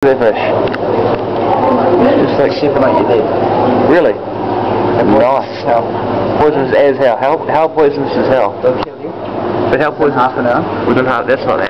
that fish? Just like shipping out your head. Really? Nice. Nice. Poisonous as hell. How, how poisonous is hell? They'll kill you. But how Within poisonous? half an hour. Within half, that's not